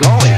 going.